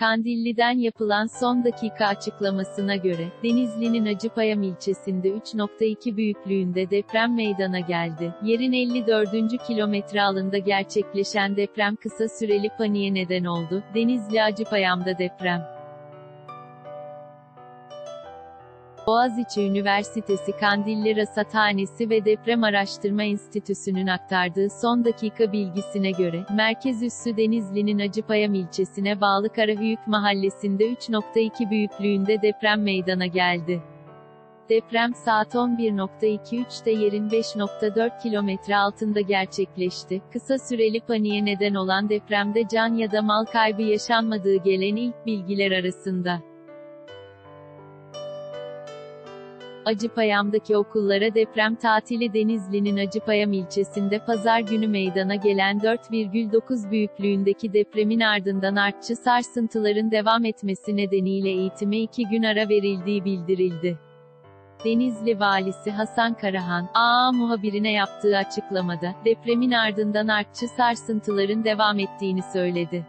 Kandilli'den yapılan son dakika açıklamasına göre, Denizli'nin Acıpayam ilçesinde 3.2 büyüklüğünde deprem meydana geldi. Yerin 54. kilometre alında gerçekleşen deprem kısa süreli paniğe neden oldu. Denizli Acıpayam'da deprem. Boğaziçi Üniversitesi Kandilli Rasathanesi ve Deprem Araştırma Enstitüsü'nün aktardığı son dakika bilgisine göre, merkez üssü Denizli'nin Acıpayam ilçesine bağlı Karahüyük mahallesinde 3.2 büyüklüğünde deprem meydana geldi. Deprem saat 11.23'te yerin 5.4 kilometre altında gerçekleşti. Kısa süreli paniğe neden olan depremde can ya da mal kaybı yaşanmadığı gelen ilk bilgiler arasında. Acıpayam'daki okullara deprem tatili Denizli'nin Acıpayam ilçesinde pazar günü meydana gelen 4,9 büyüklüğündeki depremin ardından artçı sarsıntıların devam etmesi nedeniyle eğitime iki gün ara verildiği bildirildi. Denizli Valisi Hasan Karahan, AA muhabirine yaptığı açıklamada, depremin ardından artçı sarsıntıların devam ettiğini söyledi.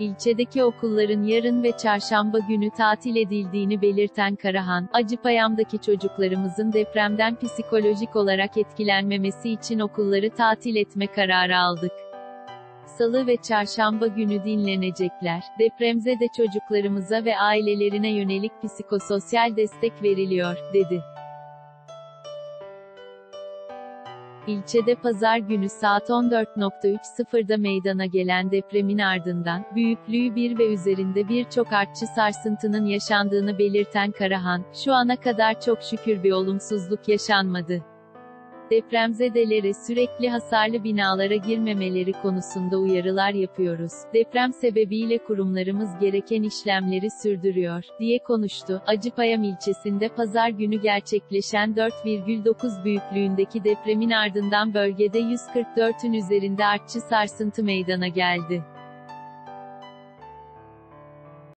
İlçedeki okulların yarın ve çarşamba günü tatil edildiğini belirten Karahan, Acıpayam'daki çocuklarımızın depremden psikolojik olarak etkilenmemesi için okulları tatil etme kararı aldık. Salı ve çarşamba günü dinlenecekler. Depremzede çocuklarımıza ve ailelerine yönelik psikososyal destek veriliyor, dedi. İlçede pazar günü saat 14.30'da meydana gelen depremin ardından, büyüklüğü 1 ve üzerinde birçok artçı sarsıntının yaşandığını belirten Karahan, şu ana kadar çok şükür bir olumsuzluk yaşanmadı. Depremzedelere sürekli hasarlı binalara girmemeleri konusunda uyarılar yapıyoruz. Deprem sebebiyle kurumlarımız gereken işlemleri sürdürüyor, diye konuştu. Acıpayam ilçesinde pazar günü gerçekleşen 4,9 büyüklüğündeki depremin ardından bölgede 144'ün üzerinde artçı sarsıntı meydana geldi.